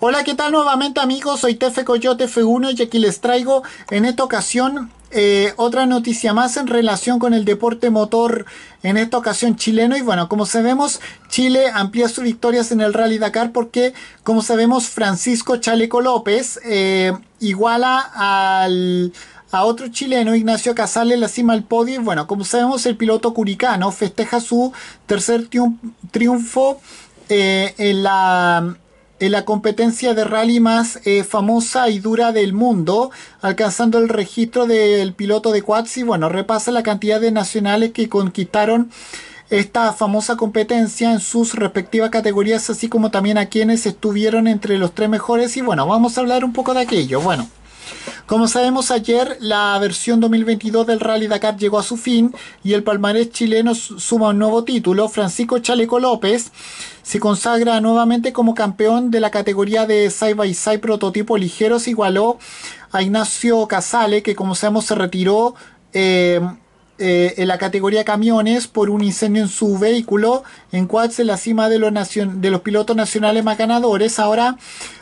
Hola, ¿qué tal nuevamente amigos? Soy Tefe Coyote F1 y aquí les traigo en esta ocasión eh, otra noticia más en relación con el deporte motor, en esta ocasión chileno. Y bueno, como sabemos, Chile amplía sus victorias en el Rally Dakar porque, como sabemos, Francisco Chaleco López eh, iguala al a otro chileno, Ignacio Casale, la cima al podio. Y bueno, como sabemos, el piloto curicano festeja su tercer triunfo eh, en la en la competencia de rally más eh, famosa y dura del mundo, alcanzando el registro del piloto de quads y bueno, repasa la cantidad de nacionales que conquistaron esta famosa competencia en sus respectivas categorías, así como también a quienes estuvieron entre los tres mejores y bueno, vamos a hablar un poco de aquello. Bueno, como sabemos ayer, la versión 2022 del Rally Dakar llegó a su fin y el palmarés chileno suma un nuevo título. Francisco Chaleco López se consagra nuevamente como campeón de la categoría de side by side prototipo ligeros. Igualó a Ignacio Casale, que como sabemos se retiró eh, eh, en la categoría camiones por un incendio en su vehículo, en cual se la cima de los, de los pilotos nacionales más ganadores. Ahora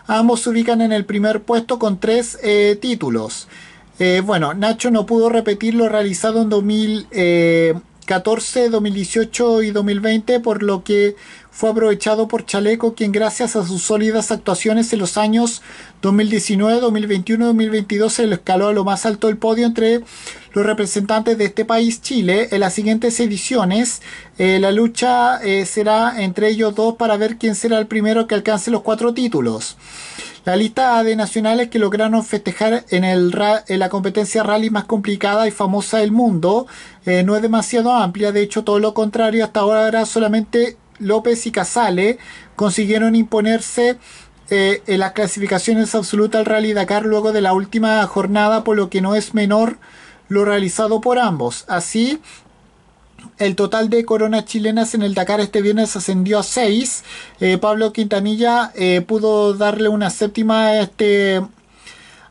ambos se ubican en el primer puesto con tres eh, títulos. Eh, bueno, Nacho no pudo repetir lo realizado en 2014, 2018 y 2020, por lo que fue aprovechado por Chaleco, quien gracias a sus sólidas actuaciones en los años 2019, 2021 y 2022 se lo escaló a lo más alto del podio entre los representantes de este país, Chile. En las siguientes ediciones, eh, la lucha eh, será entre ellos dos para ver quién será el primero que alcance los cuatro títulos. La lista de nacionales que lograron festejar en, el, en la competencia rally más complicada y famosa del mundo eh, no es demasiado amplia, de hecho todo lo contrario, hasta ahora solamente López y Casale consiguieron imponerse en las clasificaciones absolutas al Rally Dakar luego de la última jornada, por lo que no es menor lo realizado por ambos. Así, el total de coronas chilenas en el Dakar este viernes ascendió a 6. Eh, Pablo Quintanilla eh, pudo darle una séptima a este,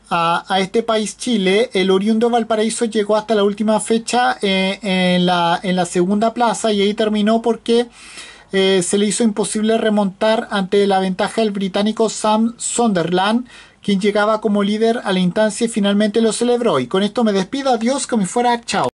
a, este país Chile. El oriundo Valparaíso llegó hasta la última fecha eh, en, la, en, la, segunda plaza y ahí terminó porque se le hizo imposible remontar ante la ventaja del británico Sam Sunderland quien llegaba como líder a la instancia finalmente lo celebró. Y con esto me despido, adiós, como fuera, chao.